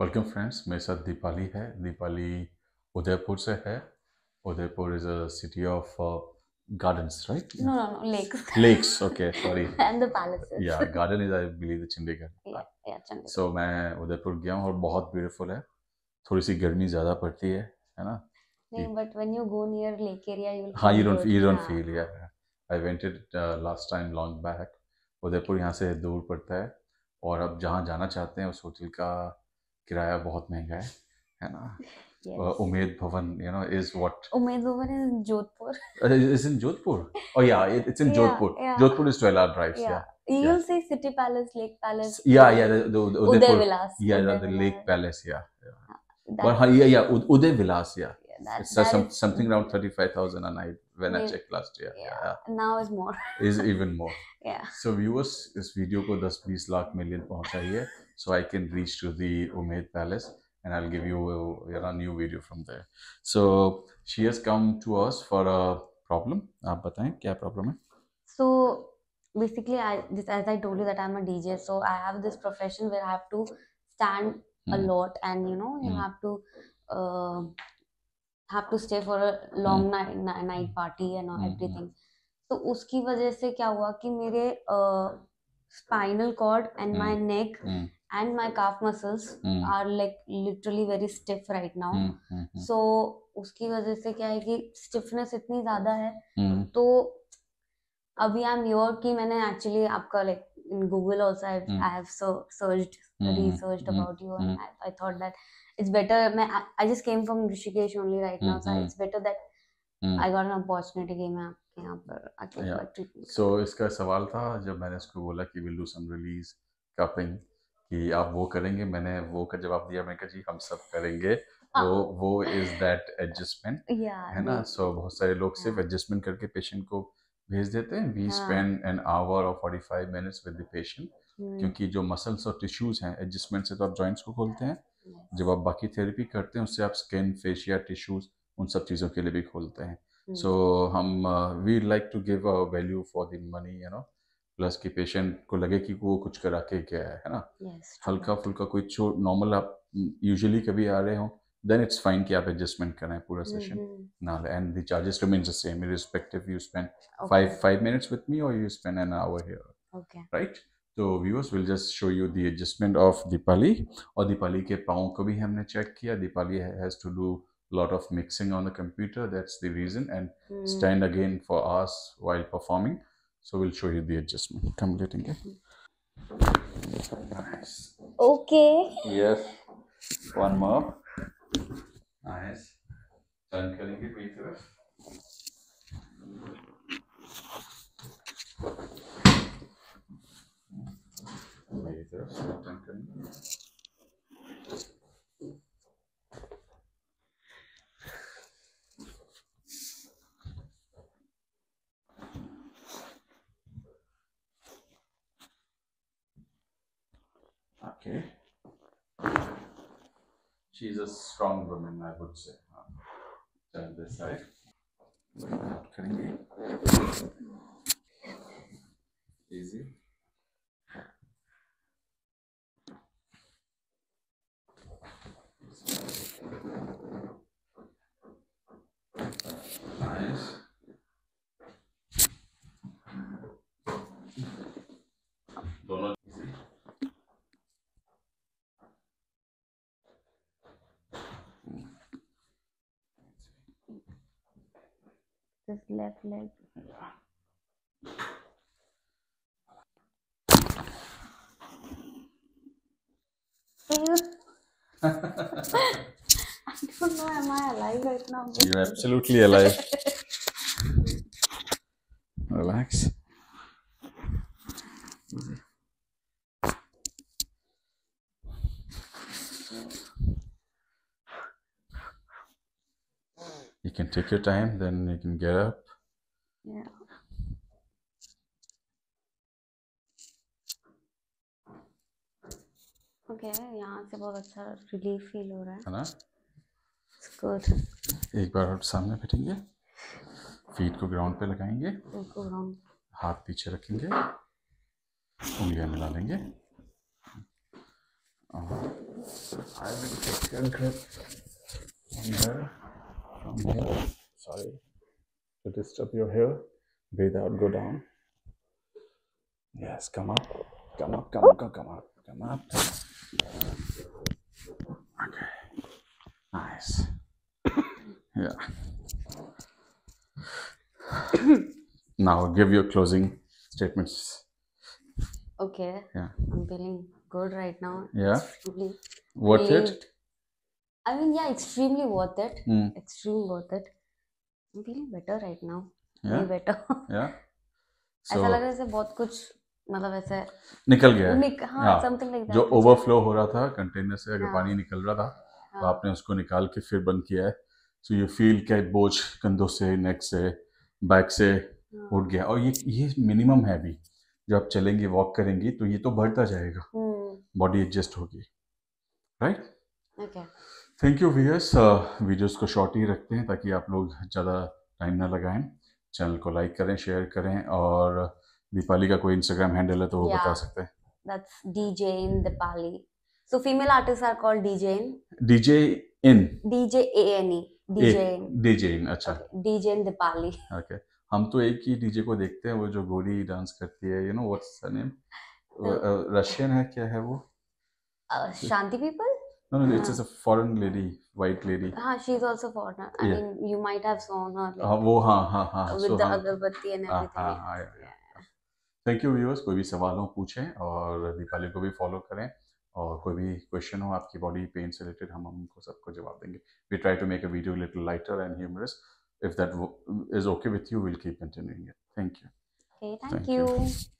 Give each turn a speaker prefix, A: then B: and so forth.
A: Welcome friends मेरे साथ दीपाली है। दीपाली उदयपुर से है। Udaipur is a city of gardens right
B: no lakes
A: lakes okay sorry
B: and the palaces
A: या garden is I believe the Chandigarh
B: या चंडीगढ़
A: सो मैं उदयपुर गया हूँ और बहुत ब्यूटीफुल है। थोड़ी सी गर्मी ज़्यादा पड़ती है है ना?
B: नहीं but when you go near lake area you
A: हाँ you don't you don't feel या I went it last time long back Udaipur यहाँ से दूर पड़ता है। और अब जहाँ जाना चाहते हैं उस होटल का किराया बहुत महँगा है है ना? उम्मीद भवन you know is what
B: Umaid Bhawan is Jodhpur
A: is in Jodhpur और या it's in Jodhpur Jodhpur is 12
B: drive या
A: you
B: will city palace lake palace
A: या
B: या
A: उदय विलास
B: या
A: द लेक पैलेस
B: या
A: और हाँ या या उदय विलास
B: या that-
A: it's uh,
B: that
A: some,
B: is-
A: something around 35,000 a night when I
B: Maybe.
A: checked last year yeah,
B: Yeah. Now is more.
A: yeah. is even more
B: Yeah.
A: so viewers इस video को 10-20 lakh million पहुंचाइए so I can reach to the Umaid Palace and I'll give you a, you know, new video from there so she has come to us for a problem आप बताएं क्या problem है
B: So basically, I this, as I told you that I'm a DJ, so I have this profession where I have to stand a
A: Hmm.
B: lot, and you know, you
A: Hmm.
B: have to uh, have to stay for a long night ni- night party and all,
A: Hmm, hmm.
B: everything. तो उसकी वजह से क्या हुआ कि मेरे
A: spinal
B: cord and my neck.
A: And
B: my calf muscles. Are like literally very
A: stiff right now.
B: So उसकी वजह से क्या है कि स्टिफनेस इतनी ज़्यादा है. तो अभी आई एम योर कि मैंने एक्चुअली आपका like in Google also I
A: Hmm.
B: Have searched
A: Hmm.
B: researched
A: Hmm.
B: about you and
A: Hmm.
B: I, I thought that it's better मैं I just came from Rishikesh only right now so
A: Hmm.
B: it's better that
A: Hmm.
B: I got an opportunity कि मैं आपके यहाँ पर आके
A: Yeah. सो इसका सवाल था जब मैंने उसको बोला कि will do some release cupping कि आप वो करेंगे मैंने वो का जवाब दिया मैंने कहा जी हम सब करेंगे
B: हाँ।
A: वो वो इज़ दैट एडजस्टमेंट है ना सो बहुत सारे लोग सिर्फ़
B: हाँ।
A: एडजस्टमेंट करके पेशेंट को भेज देते हैं वी। स्पेंड एन आवर और 45 मिनट्स विद द पेशेंट. क्योंकि जो मसल्स और टिश्यूज हैं एडजस्टमेंट से तो आप जॉइंट्स को खोलते हैं जब आप बाकी थेरेपी करते हैं उससे आप स्किन फेशिया टिश्यूज उन सब चीज़ों के लिए भी खोलते हैं. सो हम we like to give a value for the money you know plus कि पेशेंट को लगे कि वो कुछ करा के गया है ना
B: yes
A: हल्का फुल्का कोई नॉर्मल आप यूजुअली कभी आ रहे हो देन इट्स फाइन कि आप एडजस्टमेंट करें पूरा सेशन
B: Mhm.
A: ना and the charges remains the same irrespective you spend
B: Okay.
A: five five minutes with me or you spend an hour here
B: okay
A: right so viewers will just show you the adjustment of Dipali और दीपाली के पाँव को भी हमने check किया Deepali has to do lot of mixing on the computer that's the reason and
B: Hmm.
A: stand again for us while performing so we'll show you the adjustment come लेटेंगे nice
B: okay
A: yes one more Nice. Dann können wir bitte. Meter, dann können wir. Okay she's a strong woman, I would say. Turn this side. Easy. Thank you.
B: This left leg I don't know am I alive right now
A: You're absolutely alive. Relax. Easy. Can take your time, then you can get up.
B: yeah. Okay यहाँ से बहुत अच्छा relief feel हो रहा है।
A: है ना?
B: Good
A: एक बार और सामने बैठेंगे। फीट को ग्राउंड पे लगाएँगे।
B: ग्राउंड
A: हाथ पीछे रखेंगे। उंगलियाँ मिला लेंगे। और from here. Sorry to disturb your hair. Breathe out, go down. Yes, come up, come up, come up, come, come up, come up. Okay, nice. Yeah. now give your closing statements.
B: Okay.
A: Yeah.
B: I'm feeling good right now.
A: Yeah. Worth it?
B: I mean, yeah, extremely worth it.
A: Hmm.
B: Extremely worth it. I'm feeling better right now.
A: Yeah.
B: Better.
A: Yeah.
B: ऐसा लग रहा है जैसे बहुत कुछ मतलब ऐसे
A: निकल गया है
B: निक हाँ
A: हाँ,
B: समथिंग लाइक
A: जो ओवरफ्लो हो रहा था कंटेनर से अगर
B: हाँ।
A: पानी निकल रहा था तो
B: हाँ
A: आपने उसको निकाल के फिर बंद किया है सो यू फील क्या बोझ कंधों से नेक से बैक से
B: हाँ।
A: उठ गया और ये ये मिनिमम है अभी जब आप चलेंगे वॉक करेंगे तो ये तो बढ़ता जाएगा
B: हम्म
A: बॉडी एडजस्ट होगी राइट
B: ओके
A: थैंक यू वियर्स वीडियोस को शॉर्ट ही रखते हैं ताकि आप लोग ज़्यादा टाइम ना लगाएँ। चैनल को लाइक करें शेयर करें और दीपाली का कोई इंस्टाग्राम हैंडल है तो वो
B: Yeah.
A: बता सकते हैं।
B: That's DJ in Dipali. So female artists are called DJ in?
A: DJ in
B: DJ A N E. DJ in.
A: DJ in अच्छा.
B: DJ in Dipali.
A: ओके हम तो एक ही डीजे को देखते हैं वो जो गोरी डांस करती है you know what's the name Russian है क्या है वो?
B: Uh, Shanti people?
A: No no it's
B: हाँ.
A: A foreign lady white lady
B: हाँ, she's also foreigner. I
A: Yeah.
B: mean, you might have seen her like,
A: हाँ वो हाँ हाँ हाँ
B: with
A: so
B: the
A: हाँ
B: agarbatti and
A: हाँ
B: everything.
A: हाँ हाँ थैंक यू व्यूअर्स कोई भी सवाल हो पूछें और दीपाली को भी फॉलो करें और कोई भी क्वेश्चन हो आपकी बॉडी पेन से रिलेटेड हम हमको सबको जवाब देंगे we try to make a video little lighter and humorous if that is okay with you will keep continuing it thank you
B: Okay, thank
A: Thank you.
B: you.